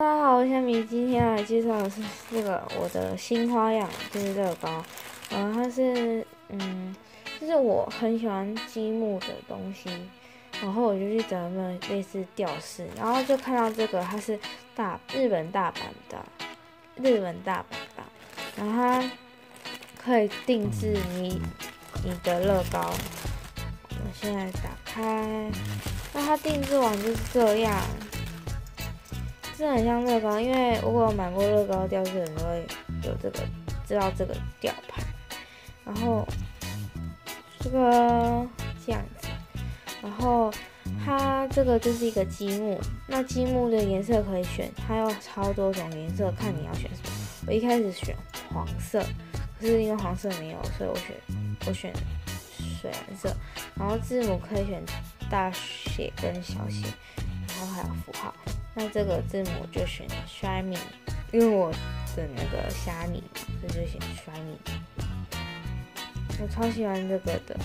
大家好，我是小米，今天来介绍的是这个我的新花样，就是乐高。嗯，它是嗯，就是我很喜欢积木的东西，然后我就去找有没有类似吊饰，然后就看到这个，它是大日本大阪的，日本大阪吧，然后它可以定制你你的乐高。我现在打开，那它定制完就是这样。是很像乐高，因为如果有买过乐高吊饰的人都会有这个知道这个吊牌，然后这个这样子，然后它这个就是一个积木，那积木的颜色可以选，它有超多种颜色，看你要选什么。我一开始选黄色，可是因为黄色没有，所以我选我选水蓝色，然后字母可以选大写跟小写，然后还有符号。那这个字母就选 shiny，因为我的那个虾米，所以就选 shiny。我超喜欢这个的，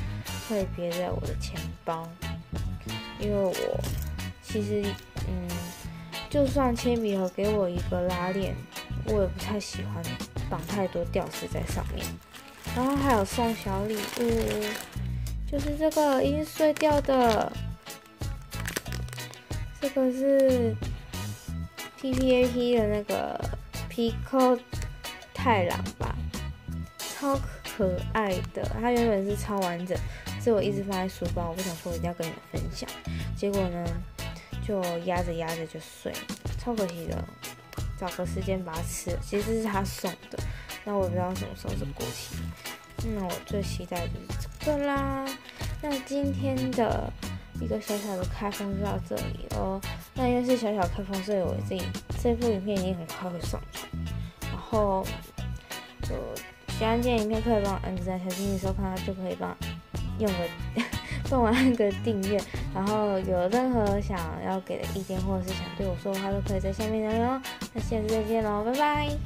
可以别在我的钱包。因为我其实，嗯，就算铅笔盒给我一个拉链，我也不太喜欢绑太多吊饰在上面。然后还有送小礼物，就是这个已经碎掉的，这个是。P P A P 的那个 Pico 太郎吧，超可爱的。它原本是超完整，是我一直放在书包，我不想说一定要跟你们分享。结果呢，就压着压着就碎，超可惜的。找个时间把它吃了。其实是他送的，那我也不知道什么时候是过期。那我最期待就是这个啦。那今天的。一个小小的开封就到这里哦。那因为是小小开封，所以我自己这部影片已经很快会上传。然后，就喜欢这影片，可以帮我按个赞，小心心收看，就可以帮用个 帮我按个订阅。然后有任何想要给的意见，或者是想对我说的话，都可以在下面留言哦。那下次再见喽，拜拜。